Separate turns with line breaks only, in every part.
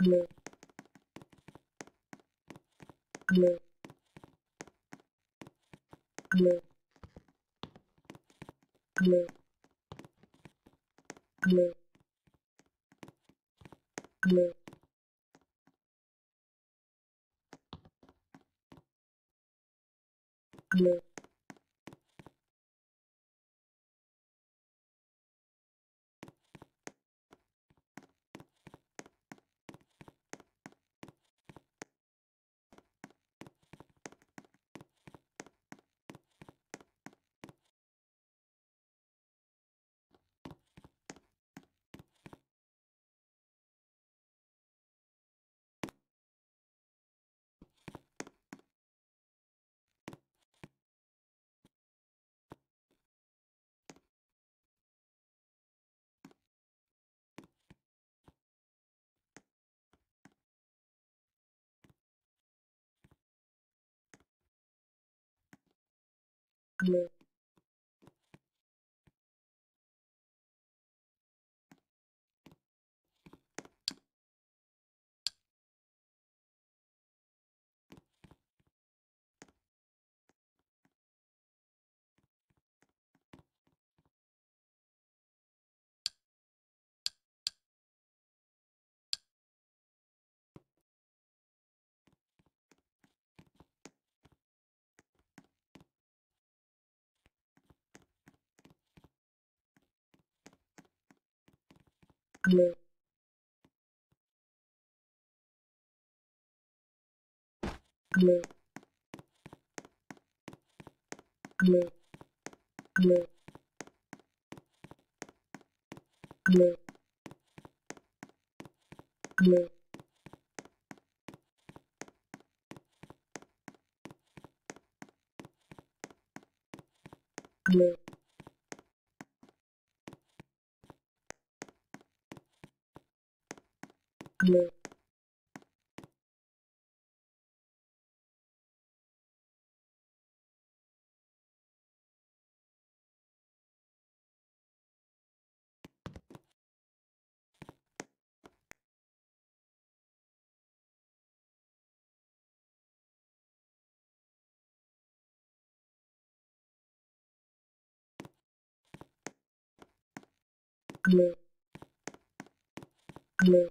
Hello.
Thank you. Glow. Hello. Hello.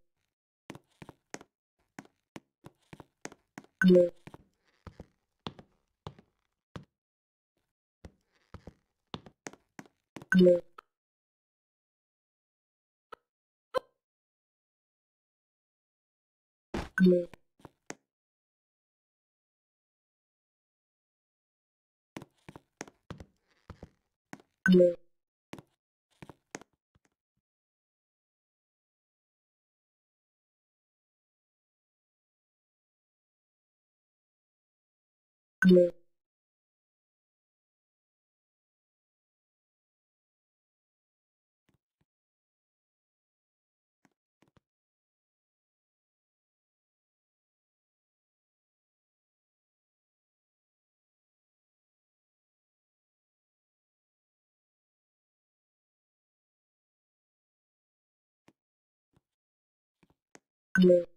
Good. Thank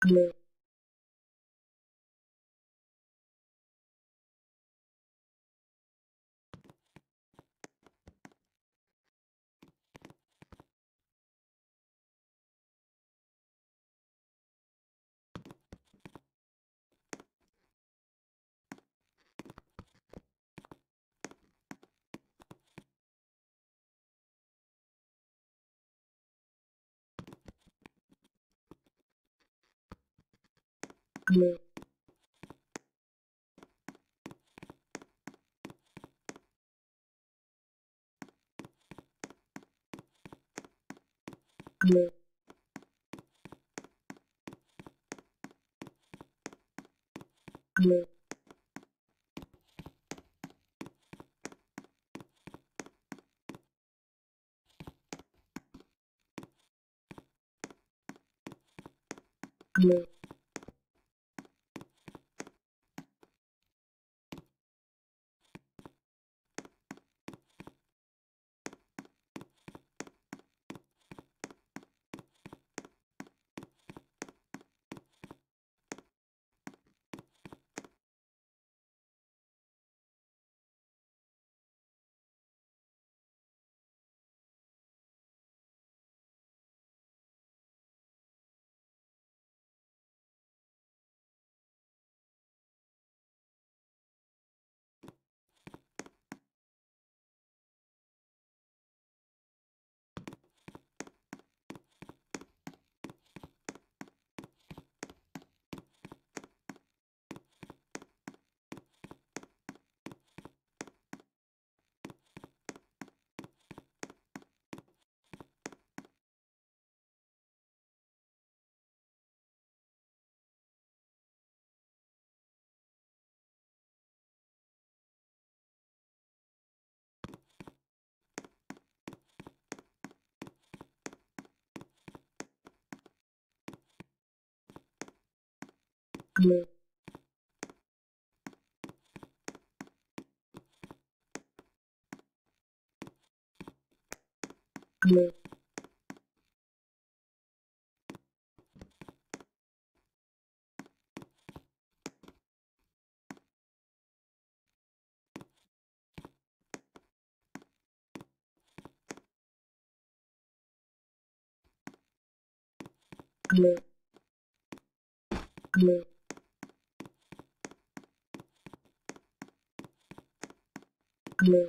Thank you. Hello. Good. Good. Yeah.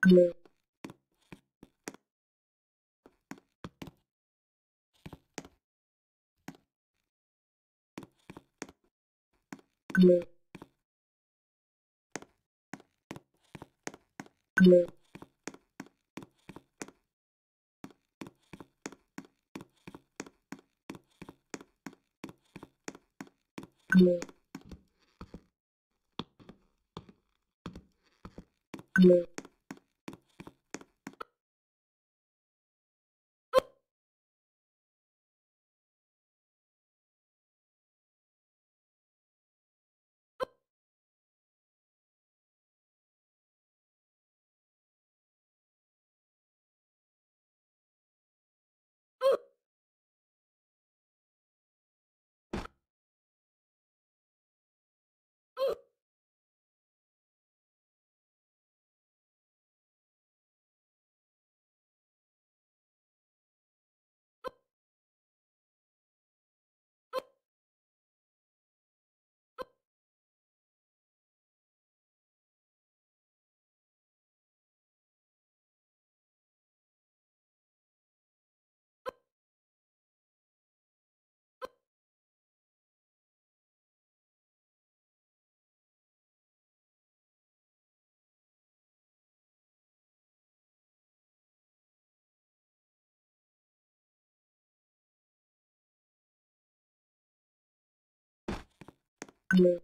Good. Hello.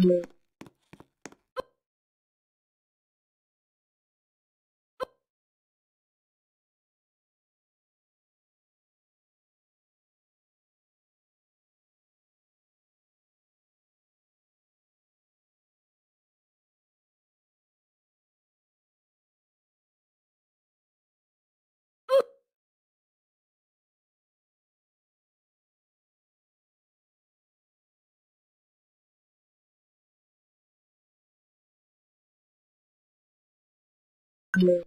Hello. Thank you.